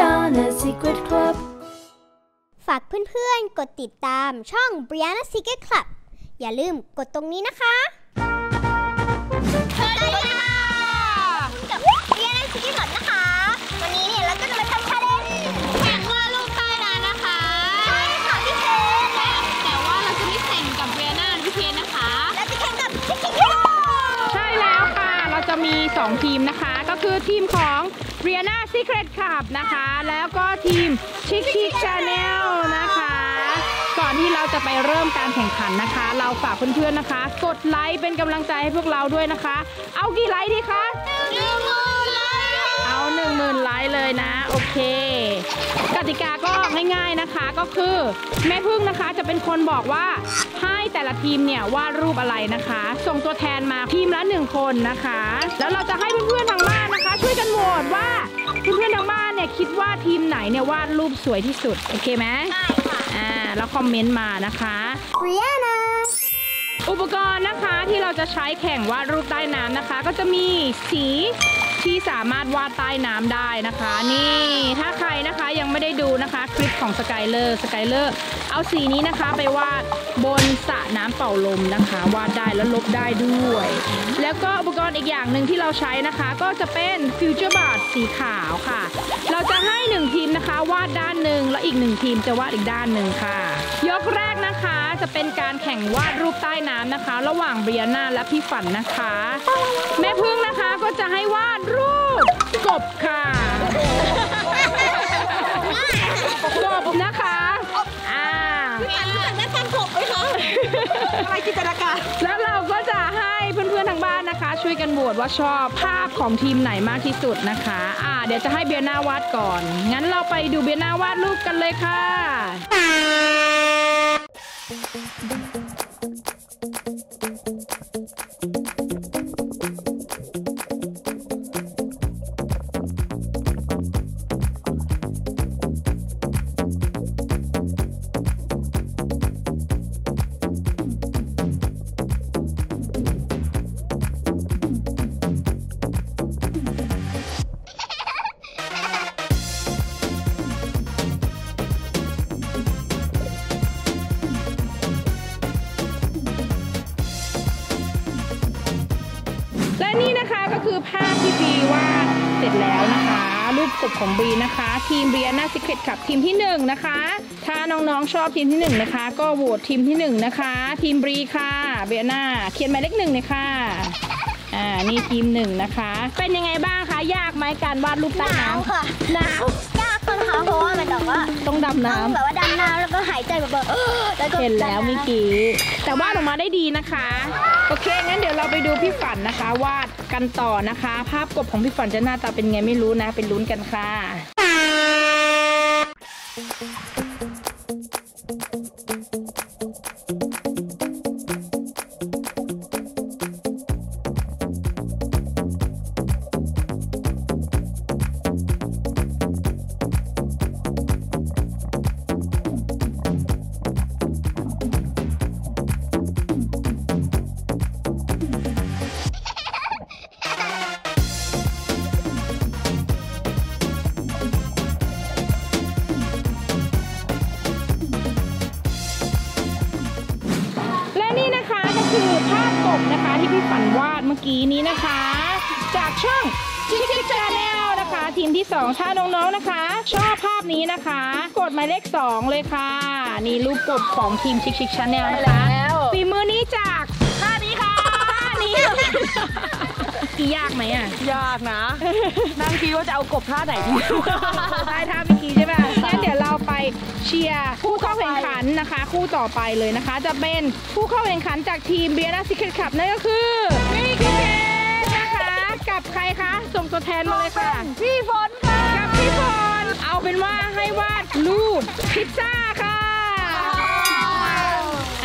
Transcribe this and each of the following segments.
Brianna Secret Club ฝากเพื่อนๆ กดติดตามช่อง Brianna Secret Club อย่าลืมกดตรงนี้นะคะสวัสดีค่ะกับ Brianna Secret Club นะคะ วันนี้เนี่ยเราก็จะมาทำชาเลนจ์แข่งวาดรูปใต้น้ำนะคะใช่ค่ะพี่เคนแต่ว่าเราจะไม่แข่งกับเบียนาพี่เคนนะคะเราจะแข่งกับพี่เคนใช่แล้วค่ะ เราจะมี 2 ทีมนะคะ ก็คือทีมของ Rihanna Secret Club นะคะ แล้วก็ทีม Chic Chic Channel นะคะ ก่อนที่เราจะไปเริ่มการแข่งขันนะคะ เราฝากเพื่อนๆนะคะ กดไลค์เป็นกำลังใจให้พวกเราด้วยนะคะ เอากี่ไลค์ดีคะหนึ่งหมื่นเลยเอา1 0,000ไลค์เลยนะ โอเค กติกาก็ง่ายๆนะคะก็คือ แม่พึ่งนะคะจะเป็นคนบอกว่าให้ แต่ละทีมเนี่ยวาดรูปอะไรนะคะ ส่งตัวแทนมาทีมละหนึ่งคนนะคะ แล้วเราจะให้เพื่อนๆทางบ้านนะคะ ช่วยกันโหวตว่าเพื่อนๆทางบ้านเนี่ยคิดว่าทีมไหนเนี่ยวาดรูปสวยที่สุดโอเคไหมใช่ค่ะอ่าแล้วคอมเมนต์มานะคะ Brianna อุปกรณ์นะคะที่เราจะใช้แข่งวาดรูปใต้น้ำนะคะ ก็จะมีสีที่สามารถวาดใต้น้ำได้นะคะ นี่ถ้าใคร นะคะยังไม่ได้ดูนะคะคลิปของสกายเลอร์สกายเลอร์เอาสีนี้นะคะไปวาดบนสระน้ำเป่าลมนะคะ วาดได้แล้วลบได้ด้วย แล้วก็อุปกรณ์อีกอย่างหนึ่งที่เราใช้นะคะ ก็จะเป็นฟิวเจอร์บอร์ดสีขาวค่ะ เราจะให้หนึ่งทีมนะคะ วาดด้านหนึ่งแล้วอีกหนึ่งทีมจะวาดอีกด้านหนึ่งค่ะ ยกแรกนะคะจะเป็นการแข่งวาดรูปใต้น้ำนะคะ ระหว่างบรีแอนน่าและพี่ฝันนะคะ แม่พึ่งนะคะก็จะให้วาดรูปกบค่ะ อะไรกิจการ แล้วเราก็จะให้เพื่อนๆทางบ้านนะคะ ช่วยกันโหวตว่าชอบภาพของทีมไหนมากที่สุดนะคะ อ่า เดี๋ยวจะให้เบียนาวาดก่อน งั้นเราไปดูเบียนาวาดรูปกันเลยค่ะและ กบของบีนะคะ ทีมเบียนาซิเคตขับทีมที่หนึ่งนะคะ ถ้าน้องๆชอบทีมที่หนึ่งนะคะ ก็โหวตทีมที่หนึ่งนะคะ ทีมบรีค่ะเบียนาเขียนหมายเลขหนึ่งเลยค่ะอ่านี่ทีมหนึ่งนะคะ เป็นยังไงบ้างคะยากไหมการวาดรูปใต้นาวน้ำค่ะหนาว ยากคนค่ะเพราะว่ามันแบบว่าต้องดำต้องน้ำแบบว่าดำน้ำแล้วก็หายใจแบบว่าเออแล้วก็เห็นแล้วเมื่อกี้ แต่วาดออกมาได้ดีนะคะ โอเค งั้นเดี๋ยวเราไปดูพี่ฝันนะคะ วาดกันต่อนะคะ ภาพกบของพี่ฝันจะหน้าตาเป็นไงไม่รู้นะ เป็นลุ้นกันค่ะและ กบนะคะที่พี่ฝันวาดเมื่อกี้นี้นะคะ จากช่อง Chic Chic Channel นะคะ ทีมที่ 2 ถ้าน้องๆนะคะ ชอบภาพนี้นะคะ กดหมายเลข 2 เลยค่ะ นี่รูปกบของทีม Chic Chic Channel นะคะฝีมือนี้จากท่านี้ค่ะท่านี้กี่ยากไหมอะยากนะนั่งคิดว่าจะเอากบท่าไหนดีได้ท่าเมื่อกี้ใช่ไหมงั้น เดี๋ยวเราไปเชียร์ผู้เข้าแข่งขันนะคะ คู่ต่อไปเลยนะคะ จะเป็นผู้เข้าแข่งขันจากทีม Brianna Secret Club นั่นก็คือพี่เคนะคะกับใครคะส่งตัวแทนมาเลยค่ะพี่ฝนค่ะกับพี่ฝนเอาเป็นว่าให้วาดรูปพิซซ่าค่ะ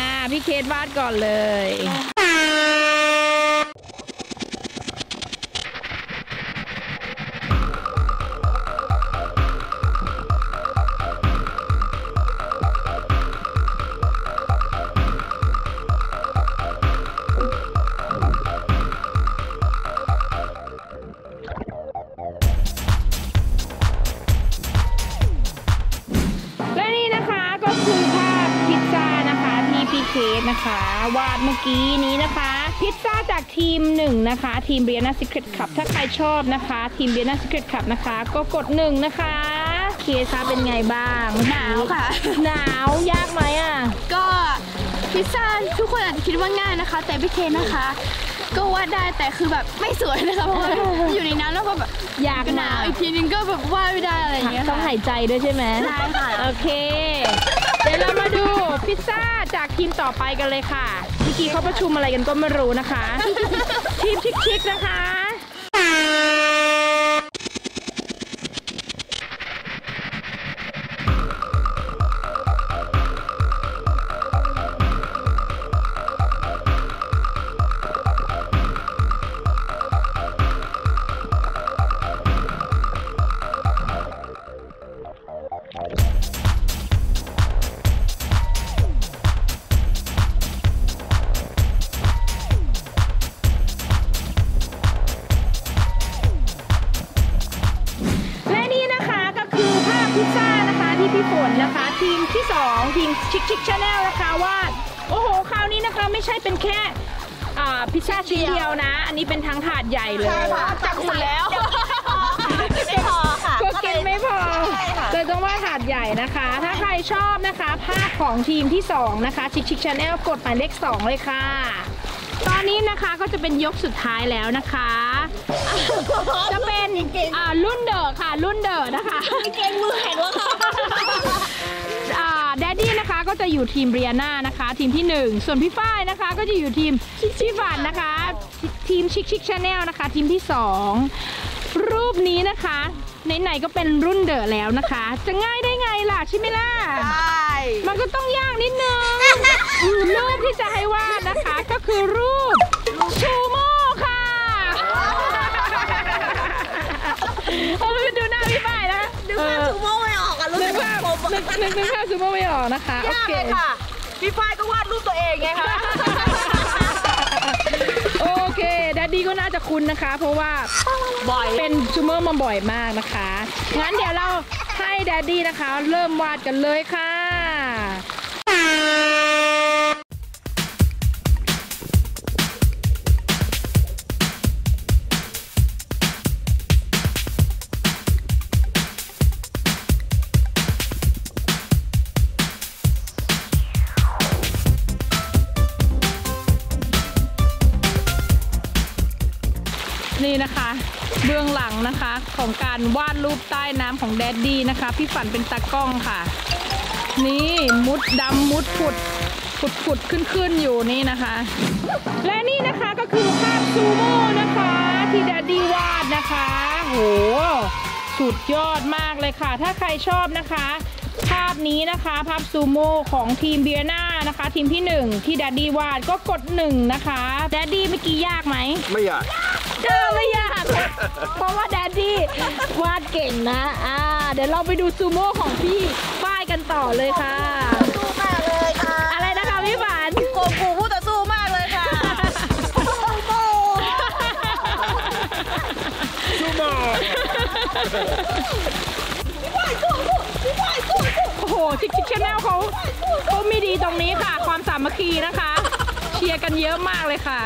อ่าพี่เคทวาดก่อนเลย สนะคะ วาดเมื่อกี้นี้นะคะ พิซซ่าจากทีมหนึ่งนะคะ ทีมเบียนา Secret Club ถ้าใครชอบนะคะ ทีมเบียนา Secret Club นะคะ ก็กดหนึ่งนะคะเคสคะเป็นไงบ้างหนาวค่ะ หนาวยากไหมอะ ก็พิซซ่าทุกคนอาจจะคิดว่าง่ายนะคะ แต่พี่เคนนะคะ ก็วาดได้แต่คือแบบไม่สวยนะคะเพราะว่าอยู่ในน้ำแล้วก็แบบอยากก็หนาวอีกทีนึงก็แบบวาดไม่ได้อะไรอย่างเงี้ยต้องค่ะหายใจด้วยใช่ไหมใช่ค่ะโอเค เดี๋ยวเรามาดูพิซซ่าจากทีมต่อไปกันเลยค่ะเมื่อกี้เขาประชุมอะไรกันก็ไม่รู้นะคะ ทีมชิคๆนะคะและ นี้นะคะไม่ใช่เป็นแค่อ่าพิซซ่าชิ้นเดียวนะ อันนี้เป็นทั้งถาดใหญ่เลย จับหมดแล้วไม่พอค่ะก็กินไม่พอใช่ค่ะเลยต้องวาดถาดใหญ่นะคะ ถ้าใครชอบนะคะภาพของทีมที่ 2 นะคะ ชิคชิคชาแนลกดหมายเลข 2 เลยค่ะ ตอนนี้นะคะก็จะเป็นยกสุดท้ายแล้วนะคะ จะเป็นอ่ารุ่นเดอะค่ะ รุ่นเดอะนะคะ เก่งมือแข็งแล้วค่ะ จะอยู่ทีมบรีแอนน่านะคะ ทีมที่ 1 ส่วนพี่ฝ้ายนะคะ ก็จะอยู่ทีมชิฟันนะคะ ทีม Chic Chic Channel นะคะ ทีมที่ 2 รูปนี้นะคะไหนๆก็เป็นรุ่นเดอะแล้วนะคะ จะง่ายได้ไงล่ะใช่ไหมล่ะใช่มันก็ต้องยากนิดนึงรูปที่จะให้วาดนะคะ ก็คือรูป นึสึกกภาพผมนึกนึกนึกภาพซูโม่ไม่ออกนะคะโอยากเคเลยค่ะพี่ฝ้ายก็วาดรูปตัวเองไงคะโอเค Daddy ก็น่าจะคุ้นนะคะ เพราะว่าบ่อยเป็นซูเมอร์มาบ่อยมากนะคะงั้นเดี๋ยวเราให้ Daddy นะคะ เริ่มวาดกันเลยค่ะ นี่นะคะ เบื้องหลังนะคะ ของการวาดรูปใต้น้ำของ Daddy นะคะ พี่ฝันเป็นตากล้องค่ะ นี่มุดดำมุดผุดผุดผุดขึ้นขึ้นอยู่นี่นะคะ และนี่นะคะก็คือภาพซูโม่นะคะ ที่ Daddy วาดนะคะโหสุดยอดมากเลยค่ะ ถ้าใครชอบนะคะ ภาพนี้นะคะ ภาพซูโม่ของทีม Brianna นะคะ ทีมที่หนึ่งที่ Daddy วาดก็กดหนึ่งนะคะDaddy เมื่อกี้ยากไหมไม่ยาก เจอไม่ยากเพราะว่า Daddy วาดเก่งนะ อ่า เดี๋ยวเราไปดูซูโม่ของพี่ฝ้ายกันต่อเลยค่ะ สู้มากเลยค่ะ อะไรนะคะพี่ฝันโกงกูผู้ต่อสู้มากเลยค่ะซูโม่โอ้โห Chic Chic Channel เขาเขามีดีตรงนี้ค่ะ ความสามัคคีนะคะ เชียร์กันเยอะมากเลยค่ะ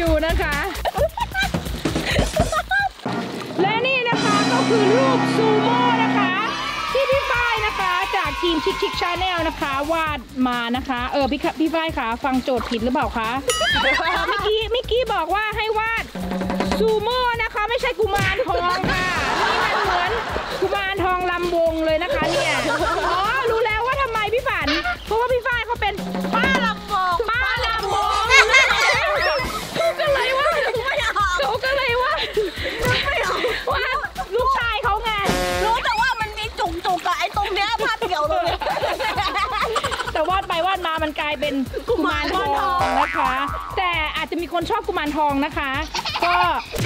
ดูนะคะ และนี่นะคะก็คือรูปซูโม่นะคะ ที่พี่ฝ้ายนะคะจากทีม Chic Chic Channel นะคะวาดมานะคะ เออพี่ค่ะพี่ฝ้ายคะฟังโจทย์ผิดหรือเปล่าคะเอ่อเมื่อกี้เมื่อกี้บอกว่าให้วาดซูโม่นะคะ ไม่ใช่กุมาร ไปวาดมามันกลายเป็นกุมารทองนะคะ แต่อาจจะมีคนชอบกุมารทองนะคะ ก็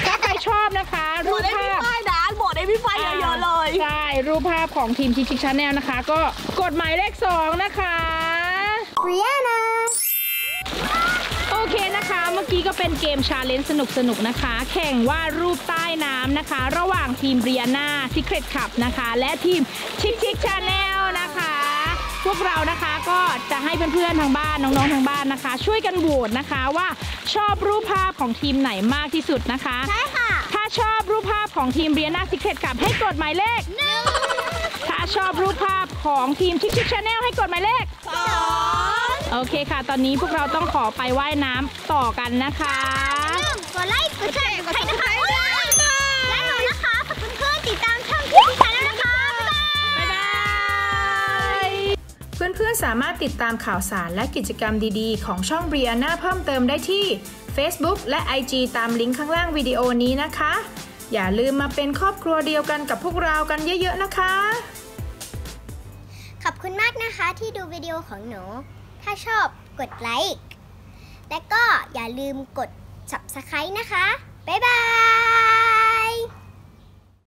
ถ้าใครชอบนะคะหมรูดปได้พี่ภาพป้ายนะหมดให้พี่ฝ้ายเยอะๆเลยใช่รูปภาพของทีม Chic Chic Channel นะคะ ก็กดหมายเลข2นะคะ Brianna โอเคนะคะ เมื่อกี้ก็เป็นเกม challenge สนุกๆนะคะ แข่งวาดรูปใต้น้ำนะคะ ระหว่างทีม Brianna's Secret Club นะคะ และทีมChic Chic Channel นะคะ พวกเรานะคะก็จะให้เพื่อนๆทางบ้านน้องๆทางบ้านนะคะ ช่วยกันโหวตนะคะว่าชอบรูปภาพของทีมไหนมากที่สุดนะคะ ใช่ค่ะ ถ้าชอบรูปภาพของทีม Brianna's Secret Club ให้กดหมายเลขหนึ่งถ้าชอบรูปภาพของทีม Chic Chic Channel ให้กดหมายเลขสองโอเคค่ะ ตอนนี้พวกเราต้องขอไปว่ายน้ำต่อกันนะคะหนึ่งกดไลค์กดแชร์ พื่อนๆสามารถติดตามข่าวสารและกิจกรรมดีๆ ของช่อง Brianna เพิ่มเติมได้ที่ Facebook และ IG ตามลิงก์ข้างล่างวิดีโอนี้นะคะ อย่าลืมมาเป็นครอบครัวเดียวกันกับพวกเรากันเยอะๆนะคะ ขอบคุณมากนะคะที่ดูวิดีโอของหนู ถ้าชอบกดไลค์ และก็อย่าลืมกด subscribe นะคะ บ๊ายบาย